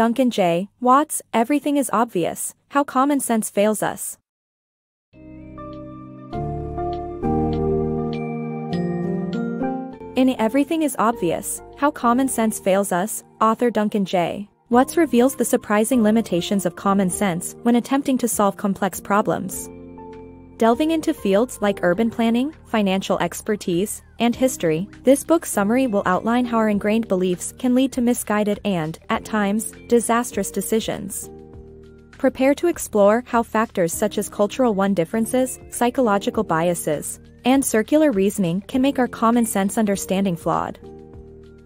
Duncan J. Watts, Everything is Obvious How Common Sense Fails Us. In Everything is Obvious How Common Sense Fails Us, author Duncan J. Watts reveals the surprising limitations of common sense when attempting to solve complex problems. Delving into fields like urban planning, financial expertise, and history, this book's summary will outline how our ingrained beliefs can lead to misguided and, at times, disastrous decisions. Prepare to explore how factors such as cultural one differences, psychological biases, and circular reasoning can make our common sense understanding flawed.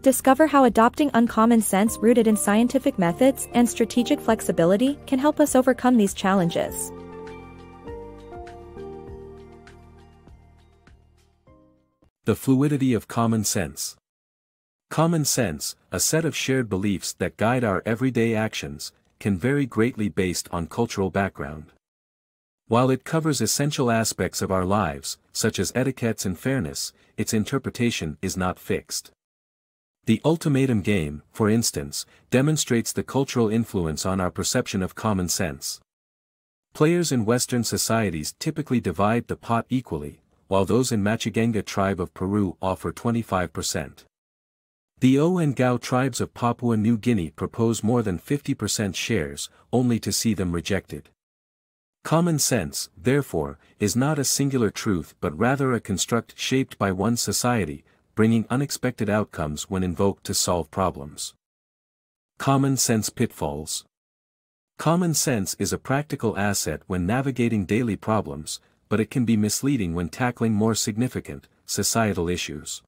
Discover how adopting uncommon sense rooted in scientific methods and strategic flexibility can help us overcome these challenges. The fluidity of common sense. Common sense, a set of shared beliefs that guide our everyday actions, can vary greatly based on cultural background. While it covers essential aspects of our lives, such as etiquettes and fairness, its interpretation is not fixed. The ultimatum game, for instance, demonstrates the cultural influence on our perception of common sense. Players in Western societies typically divide the pot equally, while those in Machiguenga tribe of Peru offer 25%. The Au and Gnau tribes of Papua New Guinea propose more than 50% shares, only to see them rejected. Common sense, therefore, is not a singular truth but rather a construct shaped by one society, bringing unexpected outcomes when invoked to solve problems. Common sense pitfalls. Common sense is a practical asset when navigating daily problems, but it can be misleading when tackling more significant, societal issues.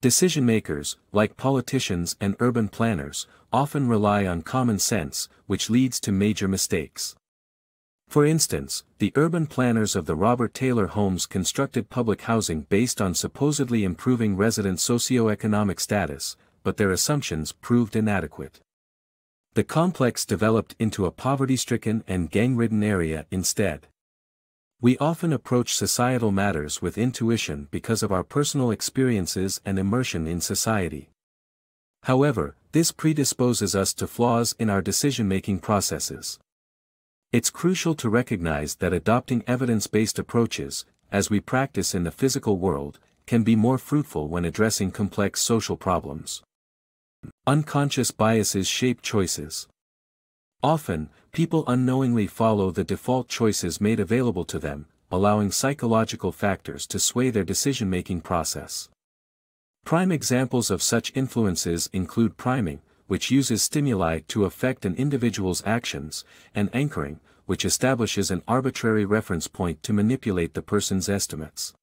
Decision makers, like politicians and urban planners, often rely on common sense, which leads to major mistakes. For instance, the urban planners of the Robert Taylor homes constructed public housing based on supposedly improving resident socioeconomic status, but their assumptions proved inadequate. The complex developed into a poverty-stricken and gang-ridden area instead. We often approach societal matters with intuition because of our personal experiences and immersion in society. However, this predisposes us to flaws in our decision-making processes. It's crucial to recognize that adopting evidence-based approaches, as we practice in the physical world, can be more fruitful when addressing complex social problems. Unconscious biases shape choices. Often, people unknowingly follow the default choices made available to them, allowing psychological factors to sway their decision-making process. Prime examples of such influences include priming, which uses stimuli to affect an individual's actions, and anchoring, which establishes an arbitrary reference point to manipulate the person's estimates.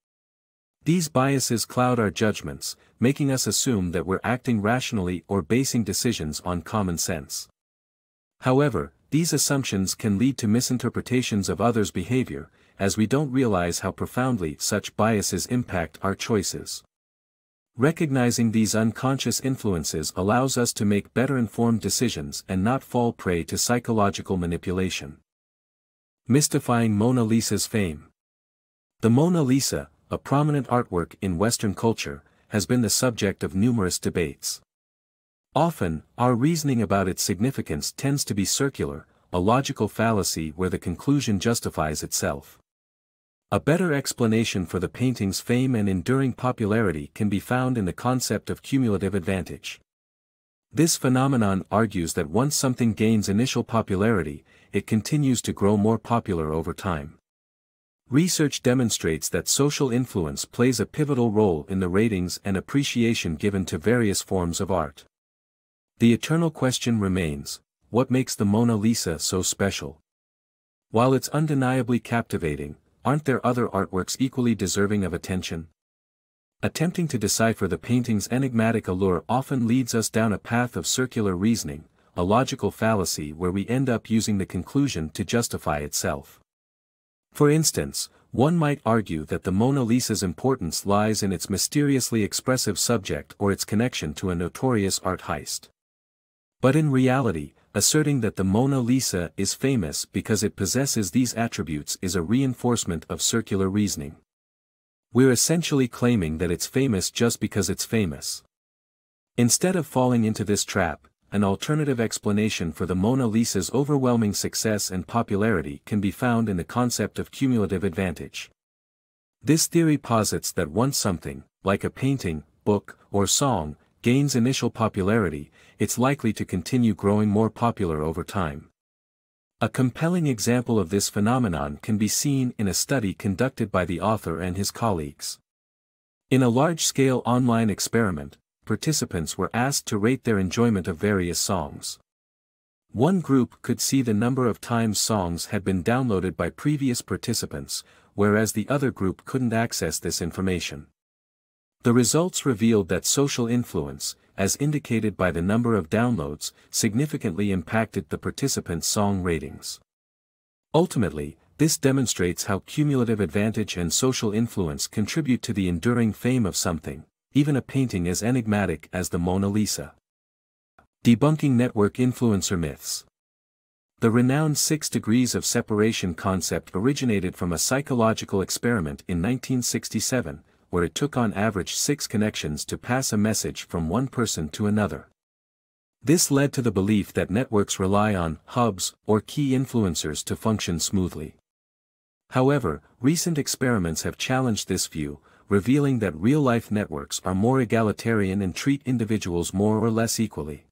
These biases cloud our judgments, making us assume that we're acting rationally or basing decisions on common sense. However, these assumptions can lead to misinterpretations of others' behavior, as we don't realize how profoundly such biases impact our choices. Recognizing these unconscious influences allows us to make better informed decisions and not fall prey to psychological manipulation. Mystifying Mona Lisa's fame. The Mona Lisa, a prominent artwork in Western culture, has been the subject of numerous debates. Often, our reasoning about its significance tends to be circular, a logical fallacy where the conclusion justifies itself. A better explanation for the painting's fame and enduring popularity can be found in the concept of cumulative advantage. This phenomenon argues that once something gains initial popularity, it continues to grow more popular over time. Research demonstrates that social influence plays a pivotal role in the ratings and appreciation given to various forms of art. The eternal question remains, what makes the Mona Lisa so special? While it's undeniably captivating, aren't there other artworks equally deserving of attention? Attempting to decipher the painting's enigmatic allure often leads us down a path of circular reasoning, a logical fallacy where we end up using the conclusion to justify itself. For instance, one might argue that the Mona Lisa's importance lies in its mysteriously expressive subject or its connection to a notorious art heist. But in reality, asserting that the Mona Lisa is famous because it possesses these attributes is a reinforcement of circular reasoning. We're essentially claiming that it's famous just because it's famous. Instead of falling into this trap, an alternative explanation for the Mona Lisa's overwhelming success and popularity can be found in the concept of cumulative advantage. This theory posits that once something, like a painting, book, or song, gains initial popularity, it's likely to continue growing more popular over time. A compelling example of this phenomenon can be seen in a study conducted by the author and his colleagues. In a large-scale online experiment, participants were asked to rate their enjoyment of various songs. One group could see the number of times songs had been downloaded by previous participants, whereas the other group couldn't access this information. The results revealed that social influence, as indicated by the number of downloads, significantly impacted the participants' song ratings. Ultimately, this demonstrates how cumulative advantage and social influence contribute to the enduring fame of something, even a painting as enigmatic as the Mona Lisa. Debunking Network Influencer Myths The renowned six degrees of separation concept originated from a psychological experiment in 1967, where it took on average six connections to pass a message from one person to another. This led to the belief that networks rely on hubs or key influencers to function smoothly. However, recent experiments have challenged this view, revealing that real-life networks are more egalitarian and treat individuals more or less equally.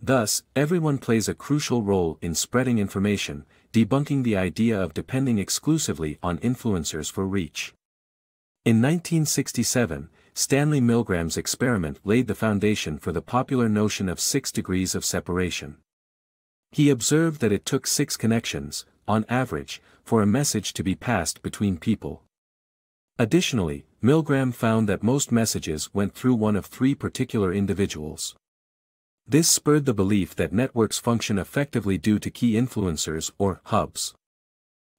Thus, everyone plays a crucial role in spreading information, debunking the idea of depending exclusively on influencers for reach. In 1967, Stanley Milgram's experiment laid the foundation for the popular notion of six degrees of separation. He observed that it took six connections, on average, for a message to be passed between people. Additionally, Milgram found that most messages went through one of three particular individuals. This spurred the belief that networks function effectively due to key influencers or hubs.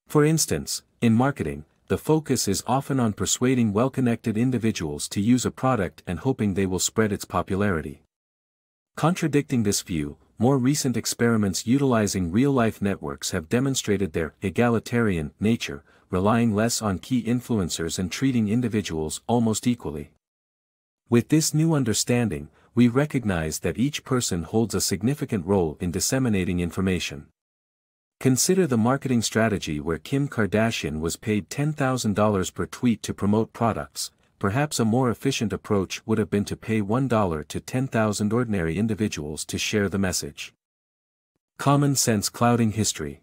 For instance, in marketing, the focus is often on persuading well-connected individuals to use a product and hoping they will spread its popularity. Contradicting this view, more recent experiments utilizing real-life networks have demonstrated their egalitarian nature, relying less on key influencers and treating individuals almost equally. With this new understanding, we recognize that each person holds a significant role in disseminating information. Consider the marketing strategy where Kim Kardashian was paid $10,000 per tweet to promote products, perhaps a more efficient approach would have been to pay $1 to 10,000 ordinary individuals to share the message. Common sense clouding history.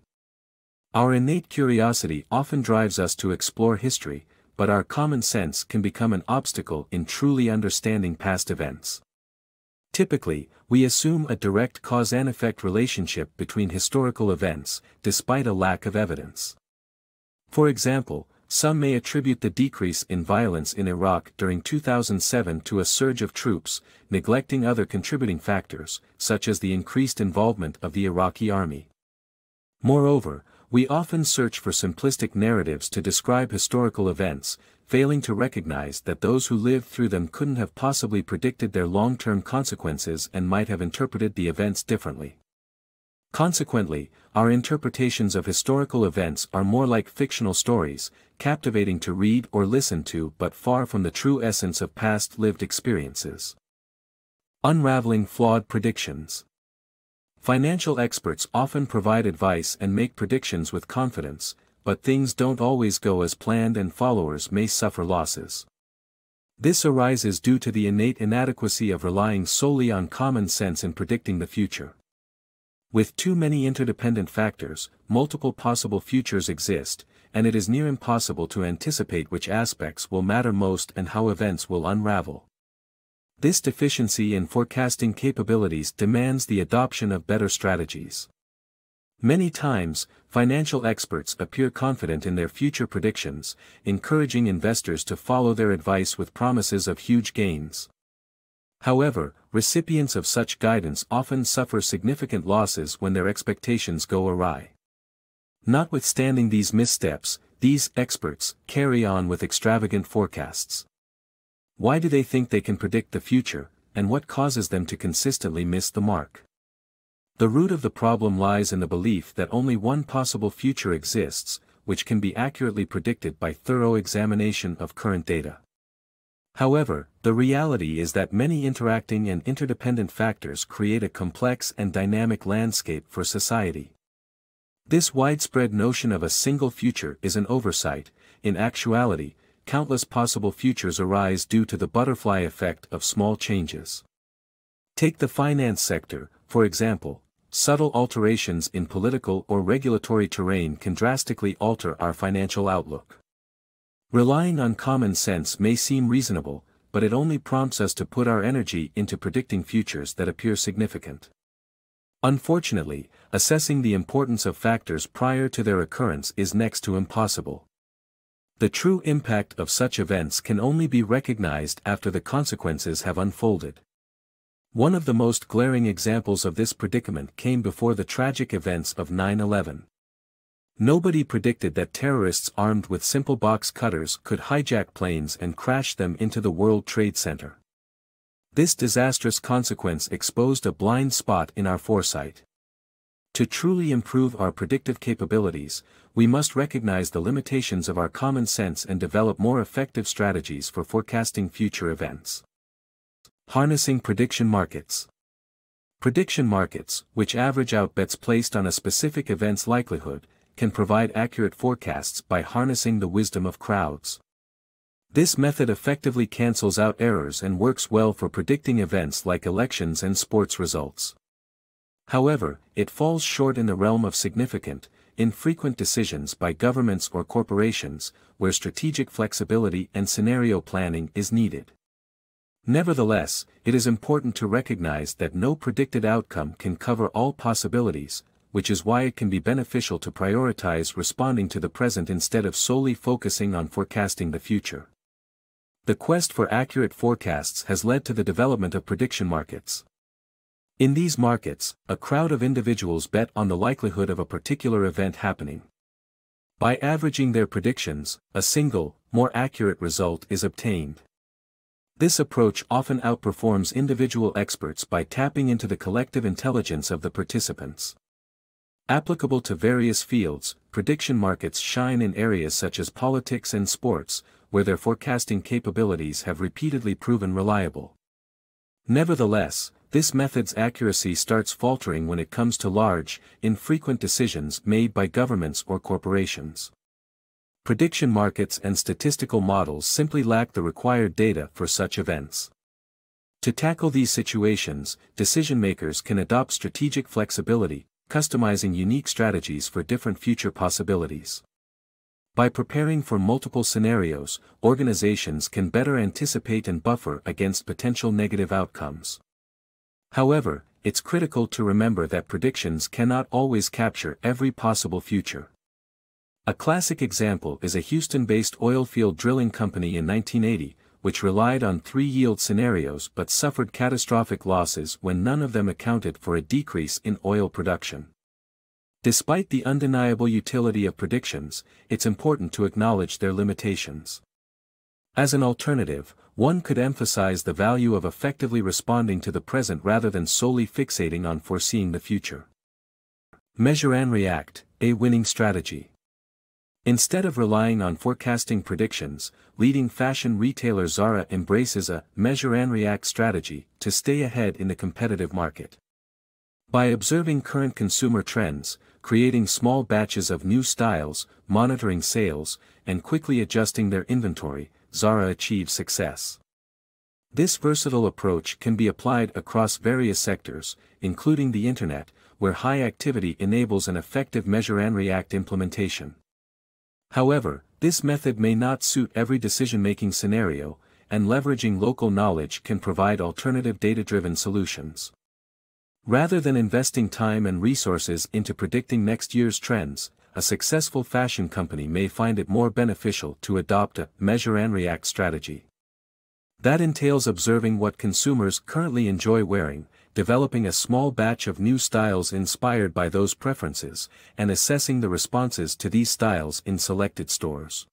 Our innate curiosity often drives us to explore history, but our common sense can become an obstacle in truly understanding past events. Typically, we assume a direct cause and effect relationship between historical events, despite a lack of evidence. For example, some may attribute the decrease in violence in Iraq during 2007 to a surge of troops, neglecting other contributing factors, such as the increased involvement of the Iraqi army. Moreover, we often search for simplistic narratives to describe historical events, failing to recognize that those who lived through them couldn't have possibly predicted their long-term consequences and might have interpreted the events differently. Consequently, our interpretations of historical events are more like fictional stories, captivating to read or listen to but far from the true essence of past lived experiences. Unraveling flawed predictions. Financial experts often provide advice and make predictions with confidence, but things don't always go as planned and followers may suffer losses. This arises due to the innate inadequacy of relying solely on common sense in predicting the future. With too many interdependent factors, multiple possible futures exist, and it is near impossible to anticipate which aspects will matter most and how events will unravel. This deficiency in forecasting capabilities demands the adoption of better strategies. Many times, financial experts appear confident in their future predictions, encouraging investors to follow their advice with promises of huge gains. However, recipients of such guidance often suffer significant losses when their expectations go awry. Notwithstanding these missteps, these experts carry on with extravagant forecasts. Why do they think they can predict the future, and what causes them to consistently miss the mark? The root of the problem lies in the belief that only one possible future exists, which can be accurately predicted by thorough examination of current data. However, the reality is that many interacting and interdependent factors create a complex and dynamic landscape for society. This widespread notion of a single future is an oversight, in actuality, countless possible futures arise due to the butterfly effect of small changes. Take the finance sector, for example, subtle alterations in political or regulatory terrain can drastically alter our financial outlook. Relying on common sense may seem reasonable, but it only prompts us to put our energy into predicting futures that appear significant. Unfortunately, assessing the importance of factors prior to their occurrence is next to impossible. The true impact of such events can only be recognized after the consequences have unfolded. One of the most glaring examples of this predicament came before the tragic events of 9-11. Nobody predicted that terrorists armed with simple box cutters could hijack planes and crash them into the World Trade Center. This disastrous consequence exposed a blind spot in our foresight. To truly improve our predictive capabilities, we must recognize the limitations of our common sense and develop more effective strategies for forecasting future events. Harnessing prediction markets. Prediction markets, which average out bets placed on a specific event's likelihood, can provide accurate forecasts by harnessing the wisdom of crowds. This method effectively cancels out errors and works well for predicting events like elections and sports results. However, it falls short in the realm of significant, infrequent decisions by governments or corporations, where strategic flexibility and scenario planning is needed. Nevertheless, it is important to recognize that no predicted outcome can cover all possibilities, which is why it can be beneficial to prioritize responding to the present instead of solely focusing on forecasting the future. The quest for accurate forecasts has led to the development of prediction markets. In these markets, a crowd of individuals bet on the likelihood of a particular event happening. By averaging their predictions, a single, more accurate result is obtained. This approach often outperforms individual experts by tapping into the collective intelligence of the participants. Applicable to various fields, prediction markets shine in areas such as politics and sports, where their forecasting capabilities have repeatedly proven reliable. Nevertheless, this method's accuracy starts faltering when it comes to large, infrequent decisions made by governments or corporations. Prediction markets and statistical models simply lack the required data for such events. To tackle these situations, decision makers can adopt strategic flexibility, customizing unique strategies for different future possibilities. By preparing for multiple scenarios, organizations can better anticipate and buffer against potential negative outcomes. However, it's critical to remember that predictions cannot always capture every possible future. A classic example is a Houston-based oil field drilling company in 1980, which relied on three yield scenarios but suffered catastrophic losses when none of them accounted for a decrease in oil production. Despite the undeniable utility of predictions, it's important to acknowledge their limitations. As an alternative, one could emphasize the value of effectively responding to the present rather than solely fixating on foreseeing the future. Measure and react, a winning strategy. Instead of relying on forecasting predictions, leading fashion retailer Zara embraces a measure and react strategy to stay ahead in the competitive market. By observing current consumer trends, creating small batches of new styles, monitoring sales, and quickly adjusting their inventory, Zara achieves success. This versatile approach can be applied across various sectors, including the Internet, where high activity enables an effective measure and react implementation. However, this method may not suit every decision-making scenario, and leveraging local knowledge can provide alternative data-driven solutions. Rather than investing time and resources into predicting next year's trends, a successful fashion company may find it more beneficial to adopt a measure and react strategy. That entails observing what consumers currently enjoy wearing, developing a small batch of new styles inspired by those preferences, and assessing the responses to these styles in selected stores.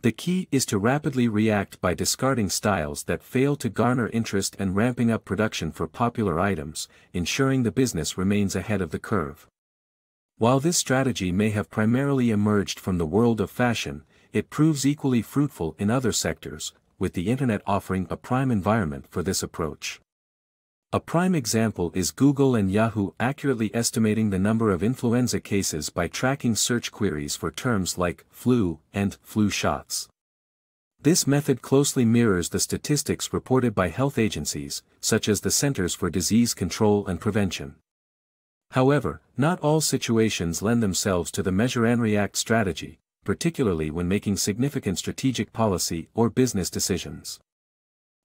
The key is to rapidly react by discarding styles that fail to garner interest and ramping up production for popular items, ensuring the business remains ahead of the curve. While this strategy may have primarily emerged from the world of fashion, it proves equally fruitful in other sectors, with the internet offering a prime environment for this approach. A prime example is Google and Yahoo accurately estimating the number of influenza cases by tracking search queries for terms like flu and flu shots. This method closely mirrors the statistics reported by health agencies, such as the Centers for Disease Control and Prevention. However, not all situations lend themselves to the measure and react strategy, particularly when making significant strategic policy or business decisions.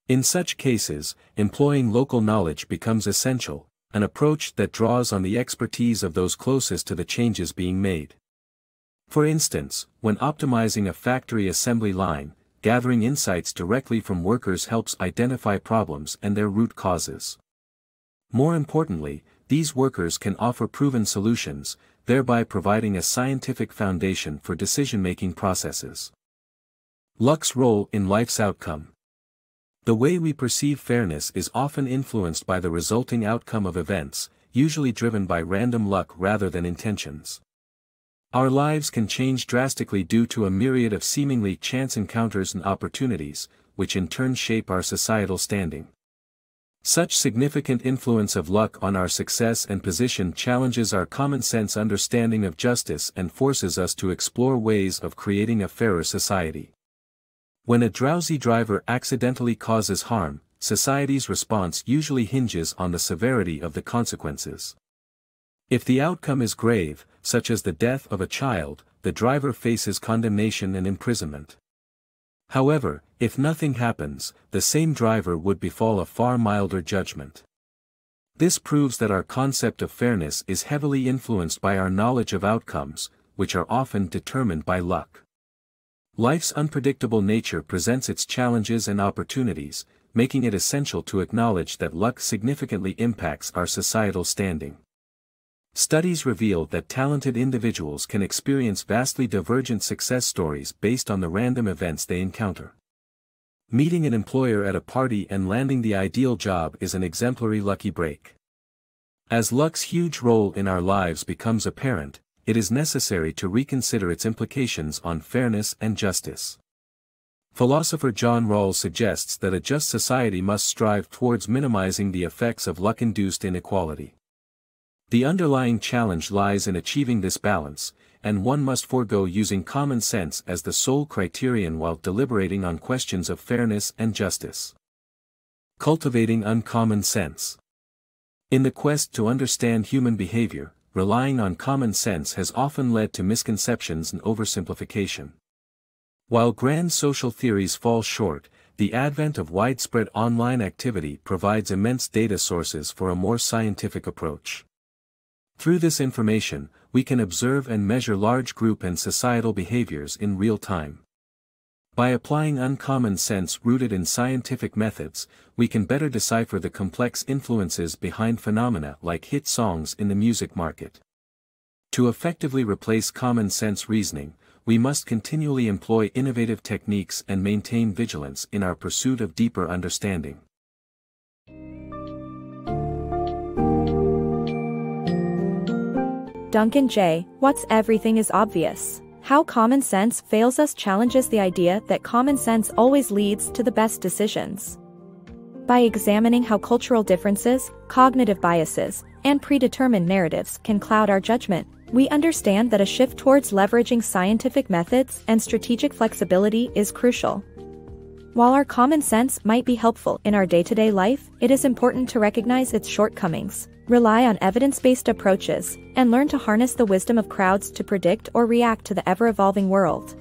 In such cases, employing local knowledge becomes essential, an approach that draws on the expertise of those closest to the changes being made. For instance, when optimizing a factory assembly line, gathering insights directly from workers helps identify problems and their root causes. More importantly, these workers can offer proven solutions, thereby providing a scientific foundation for decision-making processes. Luck's role in life's outcome the way we perceive fairness is often influenced by the resulting outcome of events, usually driven by random luck rather than intentions. Our lives can change drastically due to a myriad of seemingly chance encounters and opportunities, which in turn shape our societal standing. Such significant influence of luck on our success and position challenges our common sense understanding of justice and forces us to explore ways of creating a fairer society. When a drowsy driver accidentally causes harm, society's response usually hinges on the severity of the consequences. If the outcome is grave, such as the death of a child, the driver faces condemnation and imprisonment. However, if nothing happens, the same driver would befall a far milder judgment. This proves that our concept of fairness is heavily influenced by our knowledge of outcomes, which are often determined by luck. Life's unpredictable nature presents its challenges and opportunities, making it essential to acknowledge that luck significantly impacts our societal standing. Studies reveal that talented individuals can experience vastly divergent success stories based on the random events they encounter. Meeting an employer at a party and landing the ideal job is an exemplary lucky break. As luck's huge role in our lives becomes apparent, it is necessary to reconsider its implications on fairness and justice. Philosopher John Rawls suggests that a just society must strive towards minimizing the effects of luck-induced inequality. The underlying challenge lies in achieving this balance, and one must forego using common sense as the sole criterion while deliberating on questions of fairness and justice. Cultivating uncommon sense. In the quest to understand human behavior, relying on common sense has often led to misconceptions and oversimplification. While grand social theories fall short, the advent of widespread online activity provides immense data sources for a more scientific approach. Through this information, we can observe and measure large group and societal behaviors in real time. By applying uncommon sense rooted in scientific methods, we can better decipher the complex influences behind phenomena like hit songs in the music market. To effectively replace common sense reasoning, we must continually employ innovative techniques and maintain vigilance in our pursuit of deeper understanding. Duncan J. Watts everything is obvious. How common sense fails us challenges the idea that common sense always leads to the best decisions. By examining how cultural differences, cognitive biases, and predetermined narratives can cloud our judgment, we understand that a shift towards leveraging scientific methods and strategic flexibility is crucial. While our common sense might be helpful in our day-to-day -day life, it is important to recognize its shortcomings, Rely on evidence-based approaches, and learn to harness the wisdom of crowds to predict or react to the ever-evolving world.